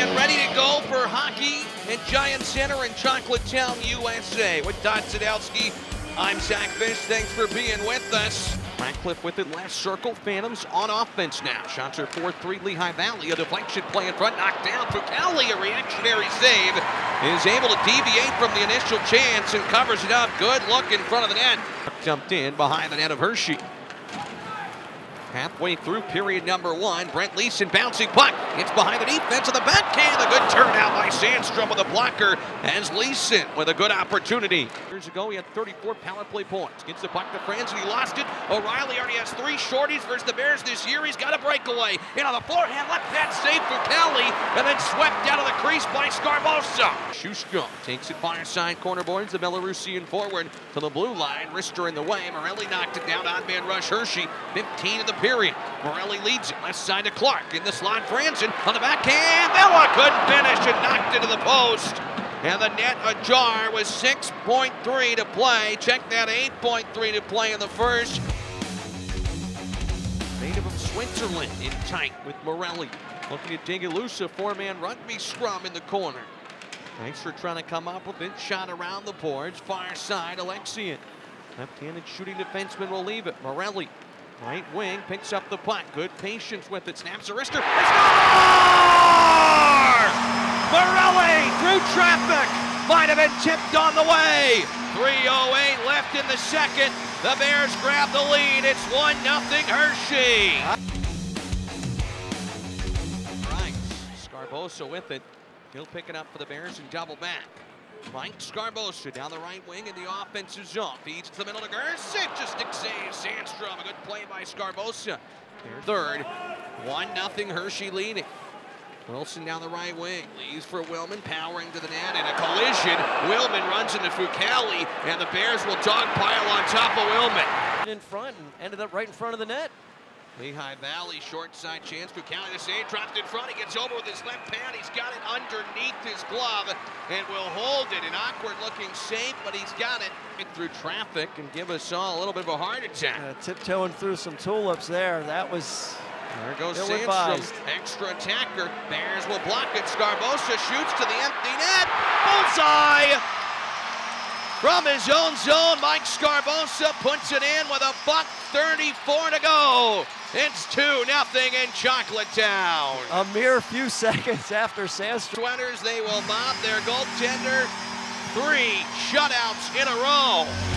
and ready to go for hockey at Giant Center in Chocolate Town, USA. With Todd Sadowski, I'm Zach Fish. Thanks for being with us. Ratcliffe with it, last circle. Phantoms on offense now. Shots are 4-3 Lehigh Valley. A deflection play in front, knocked down. Fucale, a reactionary save, is able to deviate from the initial chance and covers it up. Good look in front of the net. Jumped in behind the net of Hershey. Halfway through period number one, Brett Leason bouncing puck. It's behind the defense of the backhand. A good turnout by Sandstrom with a blocker as Leason with a good opportunity. Years ago, he had 34 power play points. Gets the puck to Franz and he lost it. O'Reilly already has three shorties versus the Bears this year. He's got a breakaway. In on the forehand, left hand save for Kelly, and then swept out of the crease by Sgarbossa. Sushko takes it far side corner boards. The Belarusian forward to the blue line. Rister in the way. Morelli knocked it down. On man rush Hershey. 15 of the period. Morelli leads it. Left side to Clark. In the slot, Franzen on the backhand. Vela couldn't finish and knocked into the post. And the net ajar with 6.3 to play. Check that 8.3 to play in the first. Native of Switzerland in tight with Morelli. Looking to dig. A four-man rugby scrum in the corner. Thanks for trying to come up with it. Shot around the boards. Far side, Alexeyev. Left-handed shooting defenseman will leave it. Morelli Right wing picks up the puck. Good patience with it. Snaps a wrister. Score! Morelli through traffic. Might have been tipped on the way. 3.08 left in the second. The Bears grab the lead. It's 1 0 Hershey. Right. Sgarbossa with it. He'll pick it up for the Bears and double back. Mike Sgarbossa down the right wing in the offensive zone. Feeds to the middle to Gersich. Just save Sandstrom. A good play by Sgarbossa. Third. 1-0 Hershey leading. Wilson down the right wing. Leaves for Willman, powering to the net in a collision. Willman runs into Fucale, and the Bears will dogpile on top of Willman. In front and ended up right in front of the net. Lehigh Valley short side chance. Fucale the save, dropped in front. He gets over with his left pad. He's got it underneath his glove and will hold it. An awkward looking save, but he's got it. Through traffic and give us all a little bit of a heart attack. Uh, tiptoeing through some tulips there. That was there goes Sandstrom, extra attacker. Bears will block it. Sgarbossa shoots to the empty net. Bullseye! From his own zone, Mike Sgarbossa puts it in with a buck 34 to go. It's 2 nothing in Chocolate Town. A mere few seconds after Sandstrom. Sweaters, they will mob their goaltender. Three shutouts in a row.